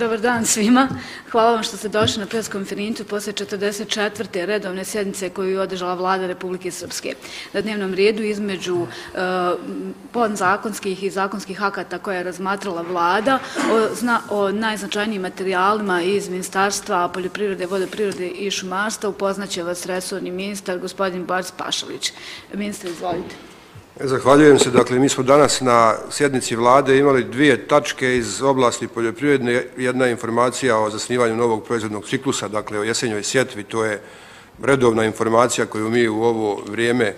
dobar dan svima. Hvala vam što ste došli na preskonferenciju posle 44. redovne sjednice koju je održala vlada Republike Srpske. Na dnevnom redu između pon podzakonskih i zakonskih akata koje je razmatrala vlada o, zna, o najznačajnijim materijalima iz Ministarstva poljoprivrede, vodoprivrede i šumarstva upoznaće vas resorni ministar gospodin Boris Pašalić. Ministar, izvolite. Zahvaljujem se. Dakle, mi smo danas na sjednici vlade imali dvije tačke iz oblasti poljoprivredne. Jedna informacija o zasnivanju novog proizvodnog ciklusa, dakle o jesenjoj sjetvi, to je redovna informacija koju mi u ovo vrijeme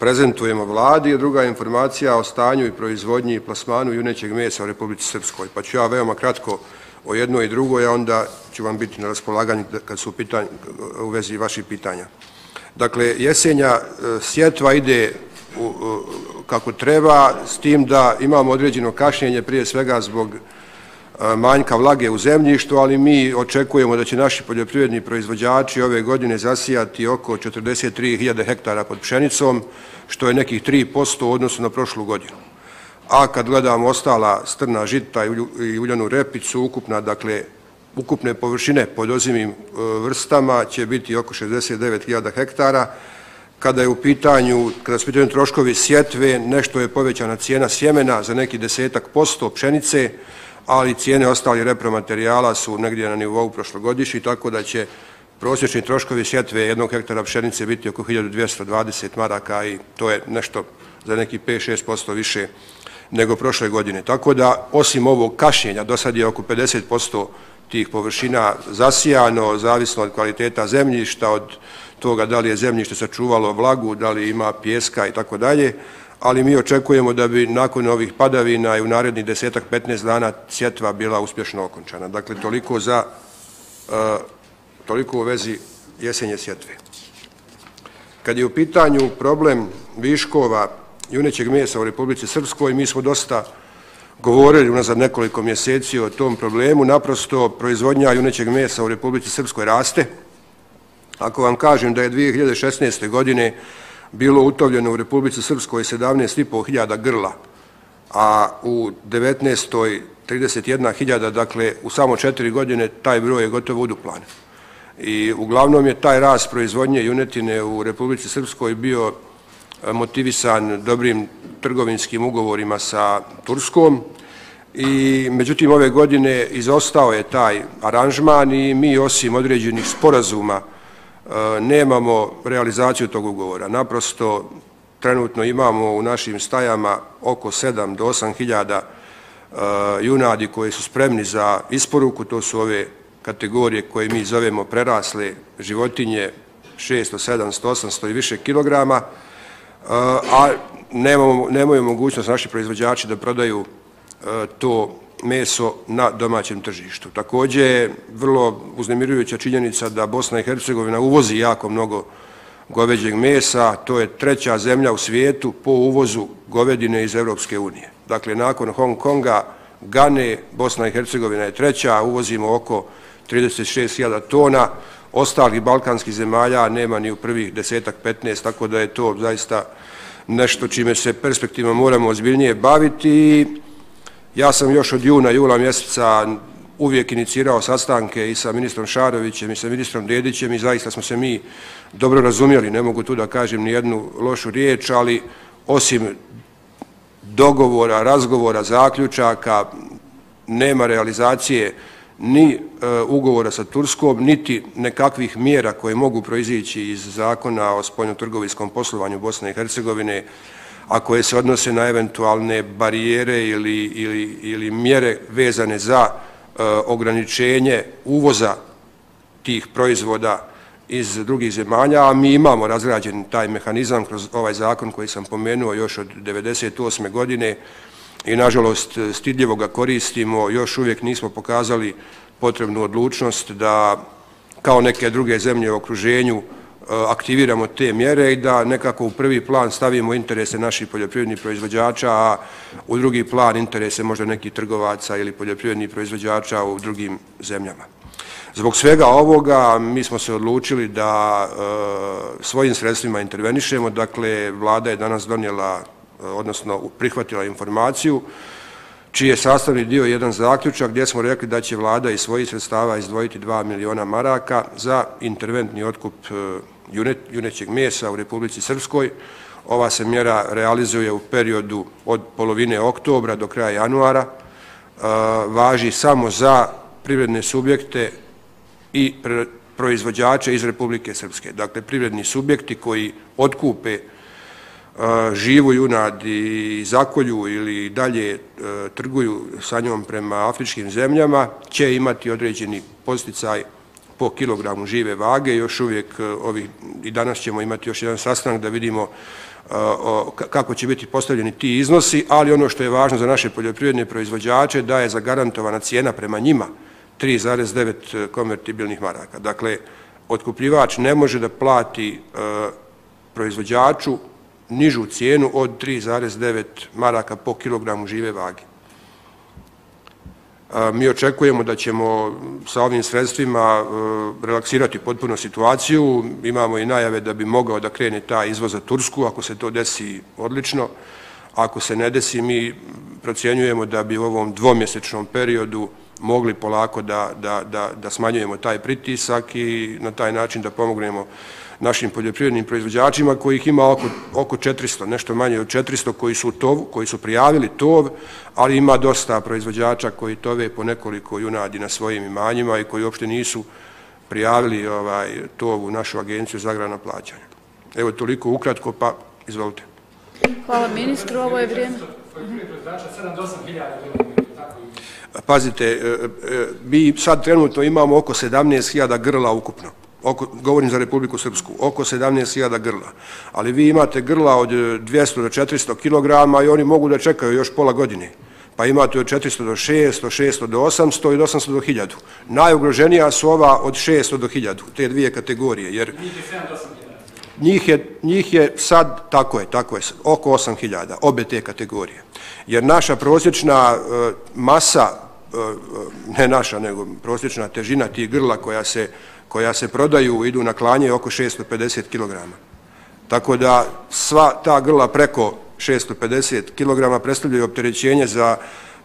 prezentujemo vladi, a druga informacija o stanju i proizvodnji i plasmanu junećeg mesa u Republici Srpskoj. Pa ću ja veoma kratko o jednoj i drugoj, a onda ću vam biti na raspolaganju kad su u vezi vaših pitanja. Dakle, jesenja e, sjetva ide kako treba, s tim da imamo određeno kašnjenje prije svega zbog e, manjka vlage u zemljištu, ali mi očekujemo da će naši poljoprivredni proizvođači ove godine zasijati oko 43.000 hektara pod pšenicom, što je nekih 3% u odnosu na prošlu godinu. A kad gledamo ostala strna žita i uljanu repicu, ukupna, dakle, ukupne površine pod ozimim e, vrstama će biti oko 69.000 hektara, kada je u pitanju, kada su pitanju troškovi sjetve, nešto je povećana cijena sjemena za neki desetak posto pšenice, ali cijene ostali repromaterijala su negdje na nivou prošlogodišnji, tako da će prosječni troškovi sjetve jednog hektara pšenice biti oko 1220 maraka i to je nešto za neki 5-6% više nego prošle godine. Tako da, osim ovog kašnjenja, do sad je oko 50% tih površina zasijano, zavisno od kvaliteta zemljišta, od toga da li je zemljište sačuvalo vlagu, da li ima pjeska i tako dalje, ali mi očekujemo da bi nakon ovih padavina i u narednih desetak, 15 dana sjetva bila uspješno okončana. Dakle, toliko za e, toliko u vezi jesenje sjetve. Kad je u pitanju problem viškova junećeg mjesa u Republici Srpskoj, mi smo dosta govorili unazad nekoliko mjeseci o tom problemu. Naprosto, proizvodnja junećeg mesa u Republici Srpskoj raste, Ako vam kažem da je 2016. godine bilo utovljeno u Republici Srpskoj 17.500 grla, a u 19. 31.000, dakle u samo četiri godine taj broj je gotovo uduplan. I uglavnom je taj rast proizvodnje junetine u Republici Srpskoj bio motivisan dobrim trgovinskim ugovorima sa Turskom i međutim ove godine izostao je taj aranžman i mi osim određenih sporazuma e, nemamo realizaciju tog ugovora. Naprosto, trenutno imamo u našim stajama oko 7 do 8 hiljada e, junadi koji su spremni za isporuku. To su ove kategorije koje mi zovemo prerasle životinje 600, 700, 800 i više kilograma, e, a nemamo, nemaju mogućnost naši proizvođači da prodaju e, to meso na domaćem tržištu. Također je vrlo uznemirujuća činjenica da Bosna i Hercegovina uvozi jako mnogo goveđeg mesa. To je treća zemlja u svijetu po uvozu govedine iz Evropske unije. Dakle, nakon Hong Konga, Gane, Bosna i Hercegovina je treća, uvozimo oko 36.000 tona. Ostalih balkanskih zemalja nema ni u prvih desetak, 15, tako da je to zaista nešto čime se perspektivno moramo ozbiljnije baviti. Ja sam još od juna, jula mjeseca uvijek inicirao sastanke i sa ministrom Šarovićem i sa ministrom Dedićem i zaista smo se mi dobro razumjeli, ne mogu tu da kažem ni jednu lošu riječ, ali osim dogovora, razgovora, zaključaka, nema realizacije ni e, ugovora sa Turskom, niti nekakvih mjera koje mogu proizići iz zakona o spoljno-trgovinskom poslovanju Bosne i Hercegovine, a koje se odnose na eventualne barijere ili, ili, ili mjere vezane za e, ograničenje uvoza tih proizvoda iz drugih zemalja, a mi imamo razrađen taj mehanizam kroz ovaj zakon koji sam pomenuo još od 1998. godine i nažalost stidljivo ga koristimo, još uvijek nismo pokazali potrebnu odlučnost da kao neke druge zemlje u okruženju e, aktiviramo te mjere i da nekako u prvi plan stavimo interese naših poljoprivrednih proizvođača, a u drugi plan interese možda nekih trgovaca ili poljoprivrednih proizvođača u drugim zemljama. Zbog svega ovoga mi smo se odlučili da e, svojim sredstvima intervenišemo. Dakle, vlada je danas donijela, Eh, odnosno prihvatila informaciju čiji je sastavni dio jedan zaključak gdje smo rekli da će vlada iz svojih sredstava izdvojiti 2 miliona maraka za interventni otkup eh, junet, junećeg mesa u Republici Srpskoj. Ova se mjera realizuje u periodu od polovine oktobra do kraja januara. Eh, važi samo za privredne subjekte i proizvođače iz Republike Srpske. Dakle, privredni subjekti koji otkupe živu junad i zakolju ili dalje e, trguju sa njom prema afričkim zemljama, će imati određeni posticaj po kilogramu žive vage. Još uvijek e, ovih, i danas ćemo imati još jedan sastanak da vidimo e, kako će biti postavljeni ti iznosi, ali ono što je važno za naše poljoprivredne proizvođače da je zagarantovana cijena prema njima 3,9 konvertibilnih maraka. Dakle, otkupljivač ne može da plati proizvođaču nižu cijenu od 3,9 maraka po kilogramu žive vage. Mi očekujemo da ćemo sa ovim sredstvima e, relaksirati potpuno situaciju. Imamo i najave da bi mogao da krene ta izvoz za Tursku, ako se to desi odlično. Ako se ne desi, mi procjenjujemo da bi u ovom dvomjesečnom periodu mogli polako da smanjujemo taj pritisak i na taj način da pomognemo našim poljoprivrednim proizvođačima kojih ima oko 400, nešto manje od 400 koji su tov, koji su prijavili tov, ali ima dosta proizvođača koji tove po nekoliko junadi na svojim imanjima i koji uopšte nisu prijavili ovaj tov u našu agenciju za agrana plaćanja. Evo toliko ukratko, pa izvolite. Hvala ministru, ovo je vrijeme. Pazite, e, e, mi sad trenutno imamo oko 17.000 grla ukupno oko, govorim za Republiku Srpsku, oko 17.000 grla. Ali vi imate grla od 200 do 400 kilograma i oni mogu da čekaju još pola godine. Pa imate od 400 do 600, 600 do 800 i od 800 do 1000. Najugroženija su ova od 600 do 1000, te dvije kategorije. Jer njih je, njih je sad, tako je, tako je, oko 8000, obe te kategorije. Jer naša prosječna uh, masa, uh, ne naša, nego prosječna težina tih grla koja se koja se prodaju, idu na klanje oko 650 kg. Tako da sva ta grla preko 650 kg predstavljaju opterećenje za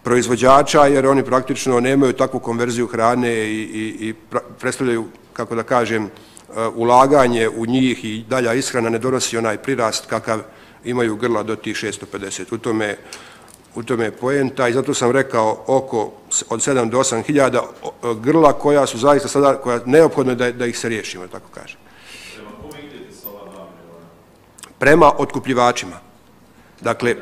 proizvođača, jer oni praktično nemaju takvu konverziju hrane i, i, i predstavljaju, kako da kažem, e, ulaganje u njih i dalja ishrana ne donosi onaj prirast kakav imaju grla do tih 650. U tome u tome je poenta i zato sam rekao oko od 7 do 8 hiljada grla koja su zaista sada, koja neophodno da, da ih se riješimo, tako kaže. Prema kome idete sa ova dva miliona? Prema otkupljivačima. Dakle,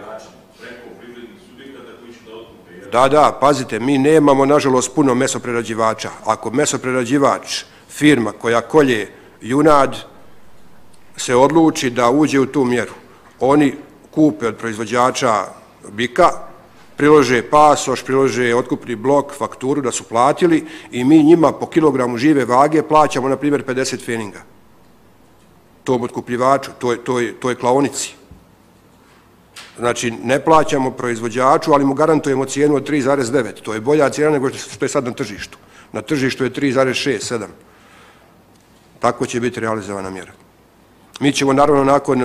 Da, da, pazite, mi nemamo, nažalost, puno mesoprerađivača. Ako mesoprerađivač, firma koja kolje junad, se odluči da uđe u tu mjeru, oni kupe od proizvođača bika, prilože pasoš, prilože otkupni blok, fakturu da su platili i mi njima po kilogramu žive vage plaćamo, na primjer, 50 feninga. Tom otkupljivaču, to je, to je, to je klaonici. Znači, ne plaćamo proizvođaču, ali mu garantujemo cijenu od 3,9. To je bolja cijena nego što je sad na tržištu. Na tržištu je 3,6, 7. Tako će biti realizovana mjera. Mi ćemo naravno nakon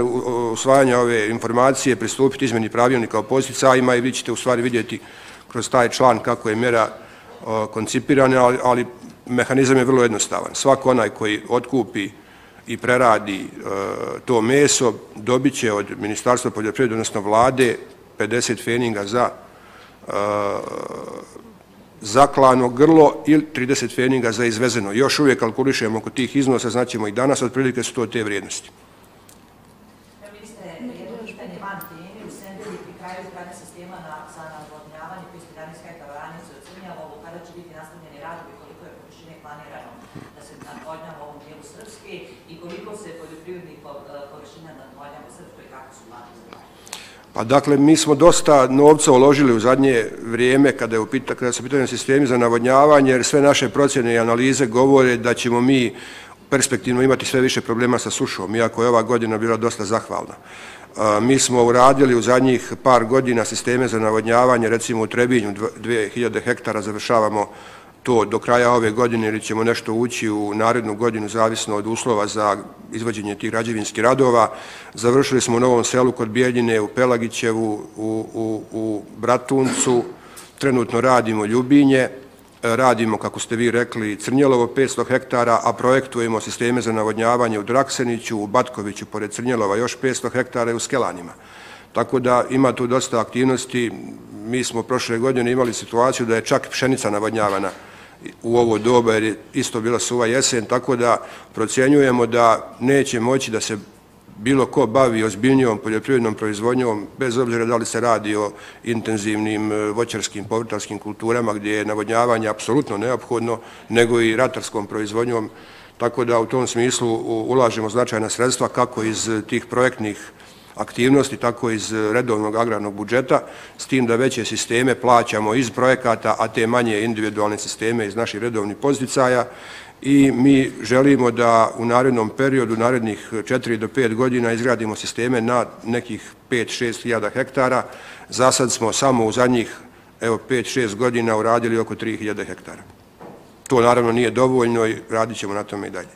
usvajanja ove informacije pristupiti izmeni pravilnika o posticajima i vi ćete u stvari vidjeti kroz taj član kako je mjera koncipirana, ali, ali mehanizam je vrlo jednostavan. Svako onaj koji otkupi i preradi to meso dobit će od Ministarstva poljoprivrede, odnosno vlade, 50 feninga za zaklano grlo ili 30 feninga za izvezeno. Još uvijek kalkulišemo oko tih iznosa, znaćemo i danas, otprilike su to te vrijednosti. Kraju izgradnje sistema na sada odvodnjavanje, koji ste danas kajta ranicu ocrnjalo, ovo kada će biti nastavljeni radovi, koliko je površine planirano da se nadvodnjava u ovom dijelu Srpske i koliko se poljoprivrednih eh, površina nadvodnjava u Srpskoj, kako su mladi za Pa dakle, mi smo dosta novca uložili u zadnje vrijeme kada, je upita, kada su pitanje sistemi za navodnjavanje, jer sve naše procjene i analize govore da ćemo mi perspektivno imati sve više problema sa sušom, iako je ova godina bila dosta zahvalna. Mi smo uradili u zadnjih par godina sisteme za navodnjavanje, recimo u Trebinju 2000 hektara završavamo to do kraja ove godine ili ćemo nešto ući u narednu godinu zavisno od uslova za izvođenje tih građevinskih radova. Završili smo u Novom selu kod Bijeljine, u Pelagićevu, u, u, u Bratuncu, trenutno radimo Ljubinje, radimo, kako ste vi rekli, Crnjelovo 500 hektara, a projektujemo sisteme za navodnjavanje u Drakseniću, u Batkoviću, pored Crnjelova, još 500 hektara i u Skelanima. Tako da ima tu dosta aktivnosti. Mi smo prošle godine imali situaciju da je čak pšenica navodnjavana u ovo doba, jer je isto bila suva jesen, tako da procjenjujemo da neće moći da se bilo ko bavi ozbiljnijom poljoprivrednom proizvodnjom, bez obzira da li se radi o intenzivnim e, voćarskim, povrtarskim kulturama, gdje je navodnjavanje apsolutno neophodno, nego i ratarskom proizvodnjom, tako da u tom smislu ulažemo značajna sredstva kako iz tih projektnih aktivnosti, tako iz redovnog agrarnog budžeta, s tim da veće sisteme plaćamo iz projekata, a te manje individualne sisteme iz naših redovnih poziticaja i mi želimo da u narednom periodu, narednih 4 do 5 godina, izgradimo sisteme na nekih 5-6 hiljada hektara. Za sad smo samo u zadnjih 5-6 godina uradili oko 3 hiljada hektara. To naravno nije dovoljno i radit ćemo na tome i dalje.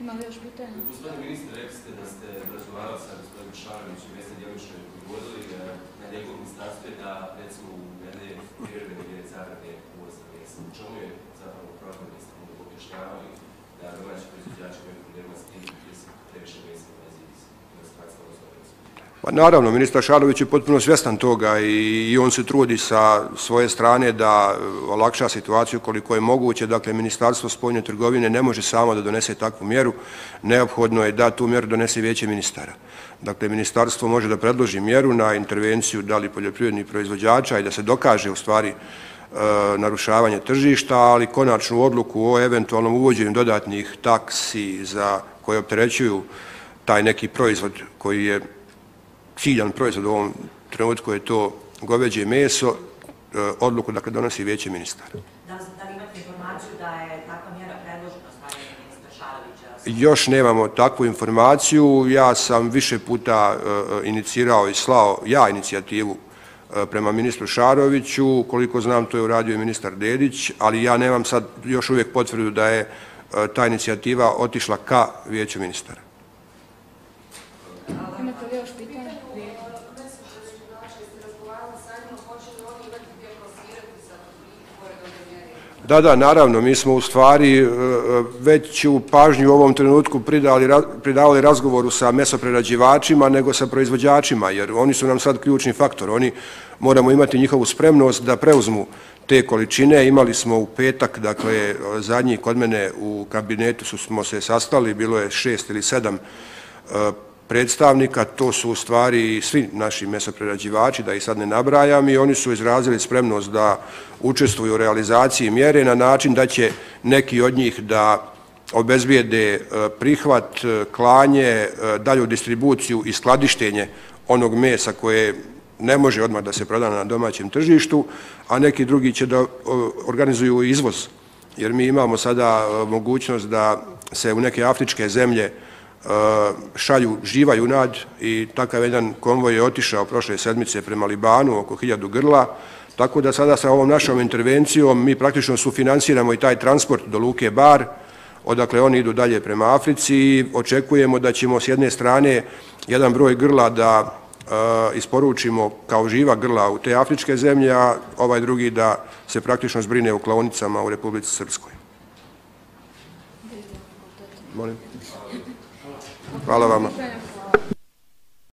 Ima li još pitanje? Gospodin ministar, rekli ste da ste razgovarali sa gospodinom Šarovićem, jeste djelovično odgovorili na njegovom ministarstvu da recimo u jedne prirodne gdje zarade uvozna mjesta. U čemu je zapravo problem da ste mu objašnjavali da domaći proizvodjači imaju problema s tim gdje se previše mjesta u vezi iz inostranstva odnosno Pa naravno, ministar Šarović je potpuno svjestan toga i on se trudi sa svoje strane da e, olakša situaciju koliko je moguće. Dakle, Ministarstvo spoljne trgovine ne može samo da donese takvu mjeru. Neophodno je da tu mjeru donese vijeće ministara. Dakle, Ministarstvo može da predloži mjeru na intervenciju da li poljoprivrednih proizvođača i da se dokaže u stvari e, narušavanje tržišta, ali konačnu odluku o eventualnom uvođenju dodatnih taksi za koje opterećuju taj neki proizvod koji je ciljan proizvod u ovom trenutku je to goveđe meso, e, odluku dakle donosi vijeće ministara. Da li imate informaciju da je takva mjera predložena stavljena ministra Šarovića? Još nemamo takvu informaciju. Ja sam više puta e, inicirao i slao ja inicijativu e, prema ministru Šaroviću. Koliko znam, to je uradio i ministar Dedić, ali ja nemam sad još uvijek potvrdu da je ta inicijativa otišla ka vijeću ministara. Imate li još pitanje? Da, da, naravno, mi smo u stvari već veću pažnju u ovom trenutku pridavali razgovoru sa mesoprerađivačima nego sa proizvođačima, jer oni su nam sad ključni faktor. Oni moramo imati njihovu spremnost da preuzmu te količine. Imali smo u petak, dakle, zadnji kod mene u kabinetu su smo se sastali, bilo je šest ili sedam e, predstavnika, to su u stvari svi naši mesoprerađivači, da ih sad ne nabrajam, i oni su izrazili spremnost da učestvuju u realizaciji mjere na način da će neki od njih da obezbijede e, prihvat, e, klanje, e, dalju distribuciju i skladištenje onog mesa koje ne može odmah da se proda na domaćem tržištu, a neki drugi će da organizuju izvoz, jer mi imamo sada mogućnost da se u neke afričke zemlje Eh, šalju živa junad i takav jedan konvoj je otišao prošle sedmice prema Libanu, oko hiljadu grla, tako da sada sa ovom našom intervencijom mi praktično sufinansiramo i taj transport do Luke Bar, odakle oni idu dalje prema Africi i očekujemo da ćemo s jedne strane jedan broj grla da eh, isporučimo kao živa grla u te afričke zemlje, a ovaj drugi da se praktično zbrine u klaonicama u Republici Srpskoj. Molim. Hvala vama.